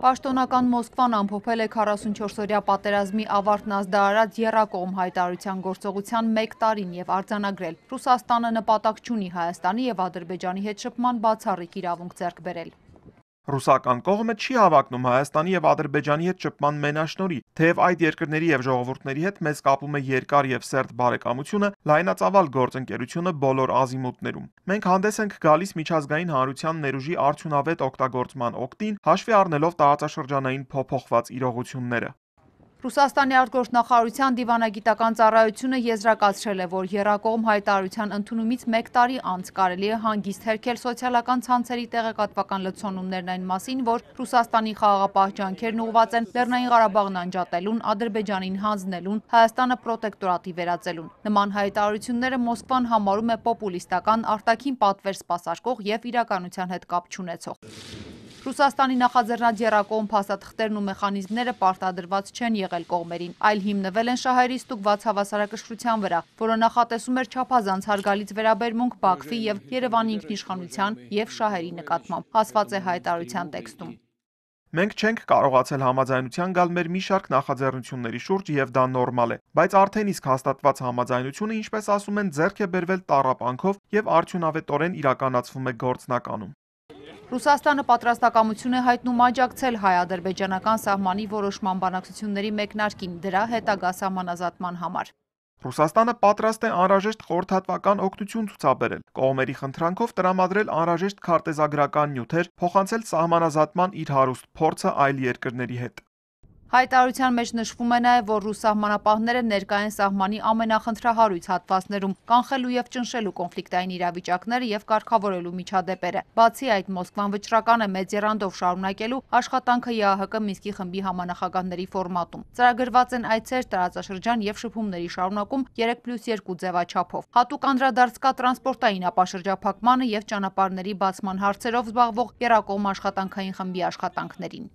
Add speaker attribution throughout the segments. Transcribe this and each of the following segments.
Speaker 1: Պաշտոնական Մոսկվան ամփոփել է 44-օրյա պատերազմի ավարտն ազդարարած եռակողմ հայտարարության գործողության մեկ տարին եւ արձանագրել. Ռուսաստանը նպատակ չունի Հայաստանի եւ Ադրբեջանի հետ շփման բացառիկ իրավունք ձեռք բերել։
Speaker 2: Ռուսական կողմը չի հավակնում Հայաստանի եւ Ադրբեջանի հետ շփման մենաշնորի, թեև այդ երկրների եւ ժողովուրդների հետ մեզ կապում է երկար եւ սերտ բարեկամությունը, լայնածավալ գործընկերությունը բոլոր ազիմուտներում։ Մենք հանդես ենք գալիս միջազգային հանրության ներուժի արդյունավետ օգտագործման օկտին, հաշվի առնելով տարածաշրջանային փոփոխված իրողությունները։
Speaker 1: Ռուսաստանի արտգործնախարարության դիվանագիտական ծառայությունը եզրակացրել է, որ եռակողմ հայտարարության ընդունումից մեկ տարի անց կարելի է հանգիստ հերքել սոցիալական ցանցերի տեղեկատվական լցոնումներն այն մասին, որ Ռուսաստանի խաղաղապահ ջանքերն ուղղված են Լեռնային Ղարաբաղն անջատելուն, Ադրբեջանին հանձնելուն, Հայաստանը պրոտեկտորատի վերածելուն։ Նման հայտարարությունները Մոսկվան համարում է պոպուլիստական, արտաքին պատվեր սպասարկող եւ իրականության հետ կապ չունեցող։ Ռուսաստանի նախաձեռնած եռակողմ փաստաթղթերն ու մեխանիզմները պարտադրված չեն եղել կողմերին, այլ հիմնվել են շահերի ստուգված հավասարակշռության վրա, որը նախատեսում էր չափազանց հարգալից վերաբերմունք Բաքվի եւ Երևանի ինքնիշխանության եւ շահերի նկատմամբ, ասված է հայտարարության տեքստում։
Speaker 2: Մենք չենք կարողացել համաձայնության գալ մեր մի շարք նախաձեռնությունների շուրջ եւ դա նորմալ է, բայց արդեն իսկ հաստատված համաձայնությունը, ինչպես ասում են, ձեռք է բերվել տառապանքով եւ արդյունավետորեն իրականացվում է գործնականում։
Speaker 1: Ռուսաստանը պատրաստակամություն է հայտնում աջակցել հայ-ադրբեջանական սահմանի որոշման բանակցությունների մեկնարկին դրա հետագա սահմանազատման համար։
Speaker 2: Ռուսաստանը պատրաստ է անհրաժեշտ խորհրդատվական օգնություն ցուցաբերել, կողմերի խնդրանքով տրամադրել անհրաժեշտ քարտեզագրական նյութեր, փոխանցել սահմանազատման իր հարուստ փորձը այլ երկրների հետ։
Speaker 1: Հայտարարության մեջ նշվում է նաև, որ ռուս սահմանապահները ներկա են սահմանի ամենախնդրահարույց հատվածներում, կանխելու եւ ճնշելու կոնֆլիկտային իրավիճակները եւ կարգավորելու միջադեպերը։ Բացի այդ, Մոսկվան վճռական է մեծ երանդով շարունակելու աշխատանքը ԵԱՀԿ Մինսկի խմբի համանախագահների ֆորմատում։ Ծրագրված են այցեր, տարածաշրջան եւ շփումների շարունակում 3+2 ձևաչափով։ Հատուկ անդրադարձ կա տրանսպորտային ապաշրջափակմանը եւ ճանապարհների բացման հարցերով զբաղվող Երակոմ աշխատանքային խմբի աշխատանքներին։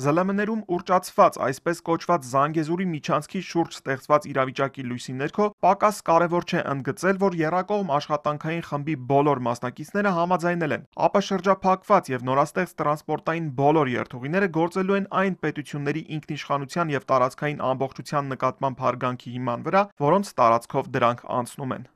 Speaker 2: ԶԼՄ-ներում ուռճացված, այսպես կոչված Զանգեզուրի միջանցքի շուրջ ստեղծված իրավիճակի լույսի ներքո պակաս կարևոր չէ ընդգծել, որ Եռակողմ աշխատանքային խմբի բոլոր մասնակիցները համաձայնել են, ապա շրջափակված եւ նորաստեղծ տրանսպորտային բոլոր երթուղիները գործելու են այն պետությունների ինքնիշխանության եւ տարածքային ամբողջության նկատմամբ հարգանքի հիման վրա, որոնց տարածքով դրանք անցնում են։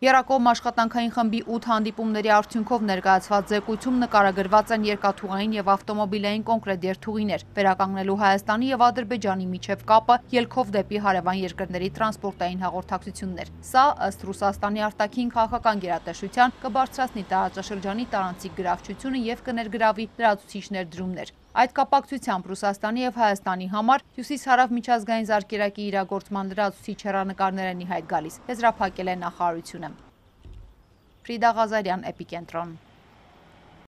Speaker 1: Երակոմ աշխատանքային խմբի 8 հանդիպումների արդյունքով ներկայացված զեկույցում նկարագրված են երկաթուղային եւ ավտոմոբիլային կոնկրետ երթուղիներ, վերականգնելու Հայաստանի եւ Ադրբեջանի միջև կապը ելքով դեպի հարևան երկրների տրանսպորտային հաղորդակցություններ։ Սա ըստ Ռուսաստանի արտաքին քաղաքական գերատեսչության կբարձրացնի տարածաշրջանի տարանցիկ գրավչությունը եւ կներգրավի լրացուցիչ ներդրումներ։ Այդ կապակցությամբ Ռուսաստանի եւ Հայաստանի համար հյուսիս-հարավ միջազգային զարկերակի իրագործման լրացուցիչ հեռանկարներ են ի հայտ գալիս, եզրափակել է նախարարությունը։ Ֆրիդա Ղազարյան, Էպիկենտրոն։